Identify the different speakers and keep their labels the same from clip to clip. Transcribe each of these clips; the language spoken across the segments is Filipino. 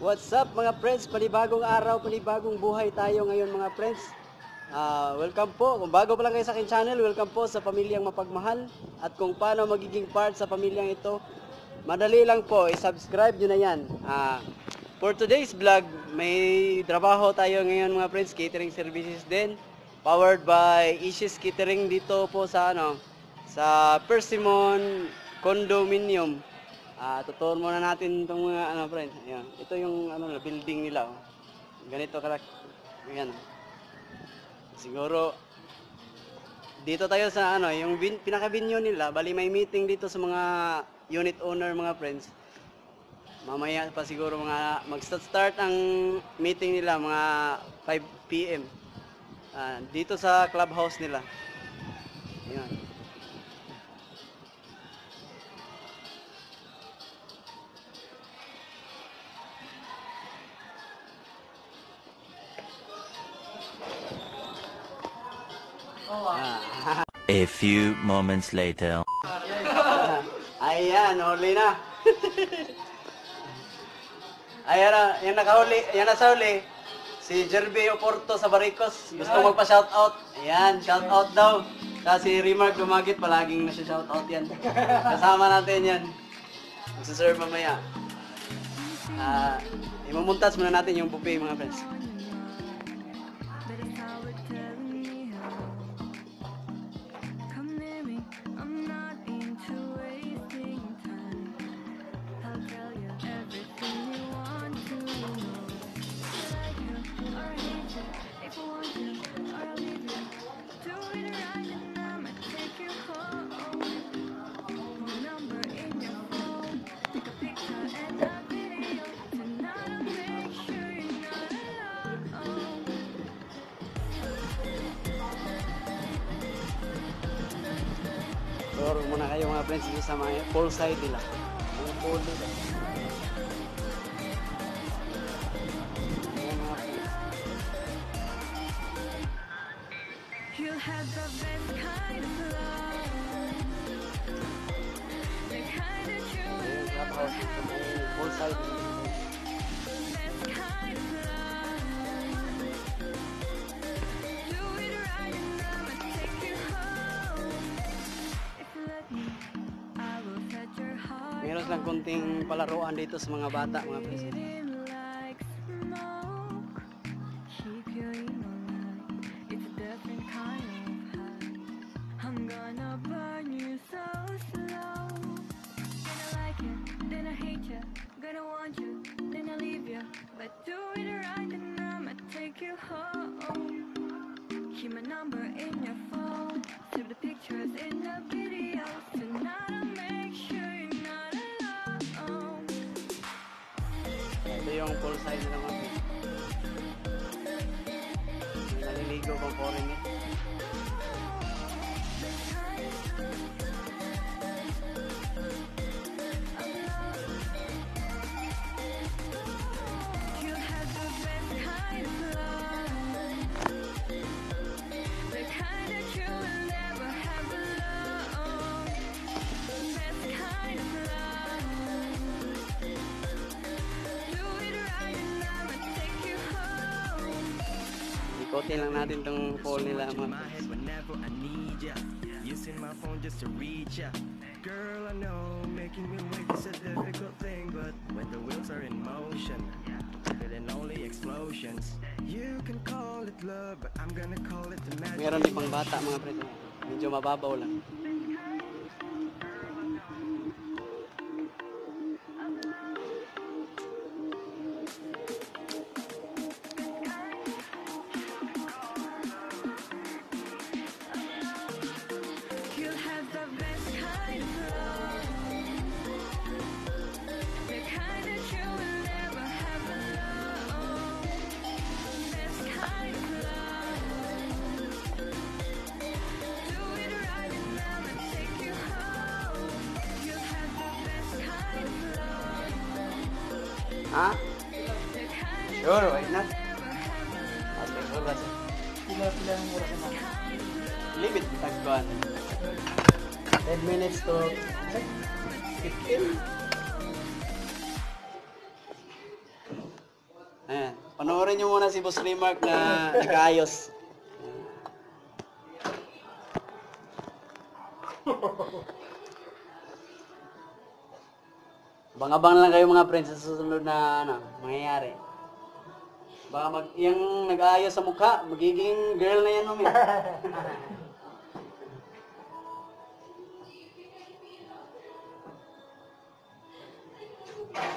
Speaker 1: What's up mga friends? Panibagong araw, panibagong buhay tayo ngayon mga friends. Ah, welcome po. Kung bago pa lang kayo sa akin channel, welcome po sa Pamilyang Mapagmahal. At kung paano magiging part sa pamilyang ito, madali lang po, i-subscribe nyo na yan. Ah, for today's vlog, may trabaho tayo ngayon mga friends, catering services din. Powered by Ishis Catering dito po sa ano, sa Persimmon Condominium. Ah, tuturuan muna natin itong mga ano friends. Ayan. Ito yung ano building nila. Oh. Ganito kalak. Ayan. Siguro dito tayo sa ano, yung bin, pinaka-venue nila, bali may meeting dito sa mga unit owner mga friends. Mamaya pa siguro mga mag-start ang meeting nila mga 5 PM. Ah, dito sa clubhouse nila. Ayan.
Speaker 2: A few moments later.
Speaker 1: Ayan, huli na. Ayan na, yan nakahuli, yan na sa huli. Si Jerby Oporto sa Baricos. Gusto magpa-shoutout. Ayan, shoutout daw. Kasi Remark Lumagit, palaging na siya shoutout yan. Kasama natin yan. Magsaserve mamaya. Ah, imamuntas muna natin yung buffet mga friends. Tour muna kayo mga friends dito sa mga pool side nila. Mga pool nila.
Speaker 3: You'll have the best kind of love. The kind that you will never have.
Speaker 1: Pool side nila. Lang konting palaruan dito sa mga bata mga friends. Yung mga friends. May naliligo pang foreigner.
Speaker 3: You
Speaker 1: Lang natin tong pool nila mga.
Speaker 4: Using my phone just to reach ya. Girl, I know making me wait is a difficult thing, but when the wheels are in motion, feeling only explosions. You can call it love, but I'm gonna call it magic.
Speaker 1: Meron din pang bata mga friends. Medyo mababaw lang.
Speaker 3: That
Speaker 1: Sure, why not?
Speaker 3: never have alone.
Speaker 1: Ate, oras. Pila pila ang oras na. Limit tagkuan. 10 minutes to 15. Panoorin nyo muna si Boss Remark na nag-ayos. Abang-abang lang kayo mga friends sa susunod na ano, mangyayari. Baka mag, yung nag-aayos sa mukha, magiging girl na yan.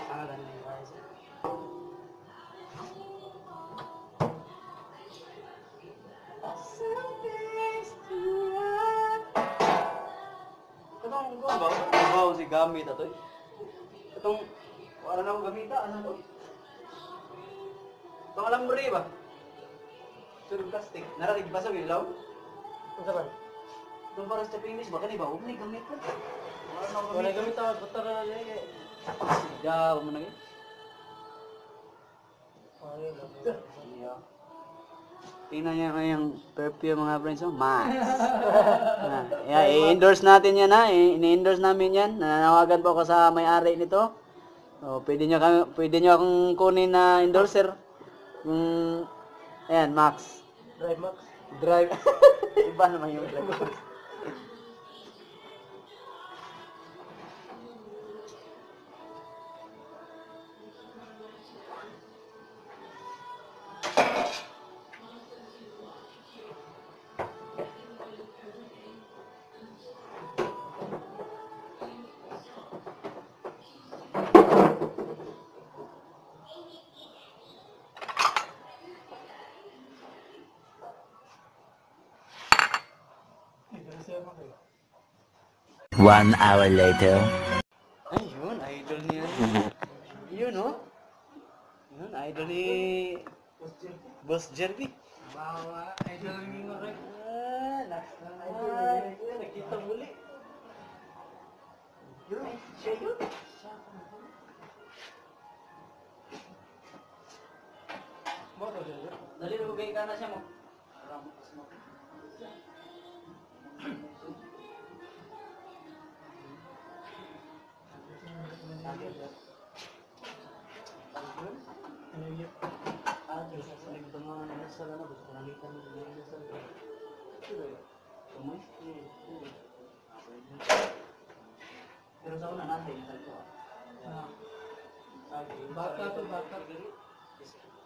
Speaker 1: Ah, ayos. Katong ko ba? Bawo si gamit ato. eh. Katong wala na akong gamita ano to? Itong alam mo ba? Pero plastic. Naratig ba sa ilaw?
Speaker 5: Ano ba?
Speaker 1: Itong para sa English ba? Kani ba? Huwag na gamit ko. Wala na akong
Speaker 5: Wala
Speaker 1: gamit.
Speaker 5: gamit ako, butar na niya eh.
Speaker 1: Sigaw mo na yun.
Speaker 5: Ay, labo.
Speaker 1: Yeah. Tingnan niyo yung perfume mga friends, oh. Max. Ah, yeah, i-endorse natin yan ha. I- Ini-endorse namin yan. Nananawagan po ako sa may-ari nito. So, pwede nyo, kami, pwede nyo akong kunin na endorser. Yung, ayan, Max.
Speaker 5: Drive Max.
Speaker 1: Drive. Iba naman yung drive.
Speaker 2: One hour later.
Speaker 1: Ayun, idol niya. Yun, oh. Yun, idol ni Boss Jerby.
Speaker 5: Bawa, idol ng mga rek.
Speaker 1: Ah, last na idol. Nakita muli. Yun, siya yun. Dali na bugay ka na siya mo. Ah, sa salig ba nga na sa lana, gusto ko nakita mo na sa lana. Tumoy? Pero sa una natin, ito ah. Sabi,
Speaker 5: Bata to, bata.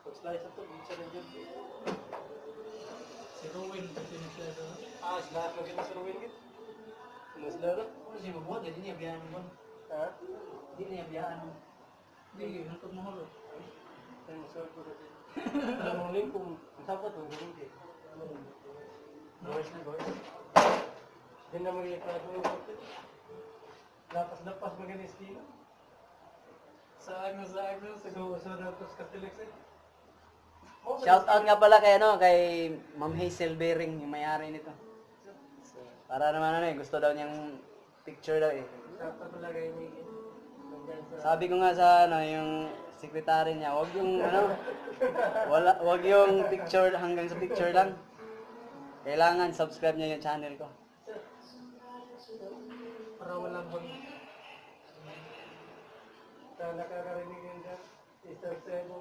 Speaker 1: Pag-slice ito, bisa na
Speaker 5: kasi.
Speaker 1: Ha? Hindi niya biyahan mo.
Speaker 5: Hindi, hantod mo hulo.
Speaker 1: Kaya masarap ko rin. Alam mo rin kung sapat o hindi. Boys na boys.
Speaker 5: Hindi na yung hotel. Lapas-lapas maganis kino. Sa ano, sa ano, sa Rapos Catholic eh.
Speaker 1: Shout out nga pala kay ano, kay Ma'am Hazel Bering, yung may-ari nito. So, para naman ano eh, gusto daw niyang picture daw eh.
Speaker 5: Dapat talaga yung
Speaker 1: Sabi ko nga sa ano, yung secretary niya, wag yung ano, wala, wag yung picture hanggang sa picture lang. Kailangan subscribe niya yung channel ko.
Speaker 5: para walang bang Kaya nakakarinig yun dyan. Isang sebo.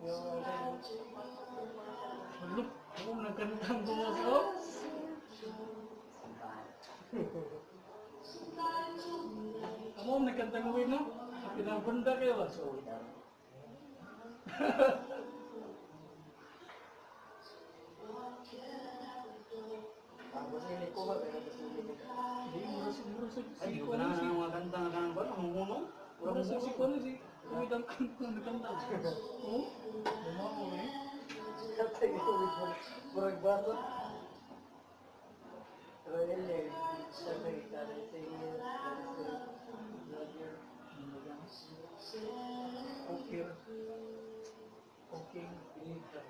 Speaker 5: Yung ano yung... Look, oh, nagkantang bumas oh. Amo, nagkantang uwi no? Pinabunda kayo ah. So, murasig.
Speaker 1: Ay, ko na nga mga kanta nga kanang ba, humuno.
Speaker 5: Murasig si Kono si Uwidang kantang nagkantang. Oh, lumawo eh.
Speaker 1: Murag bata.
Speaker 5: Pero yun eh, sabi ka rin sa inyo, Okay. Okay. Pinita.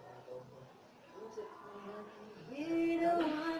Speaker 5: Wala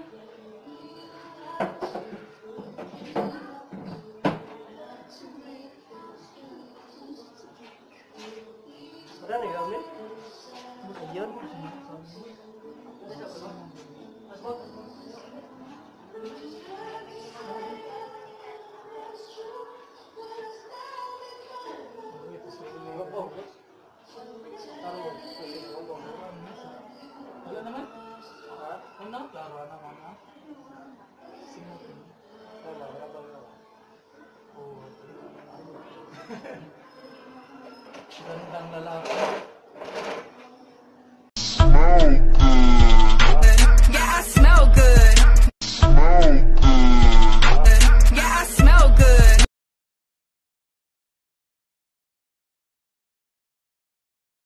Speaker 6: Gandang lalaki.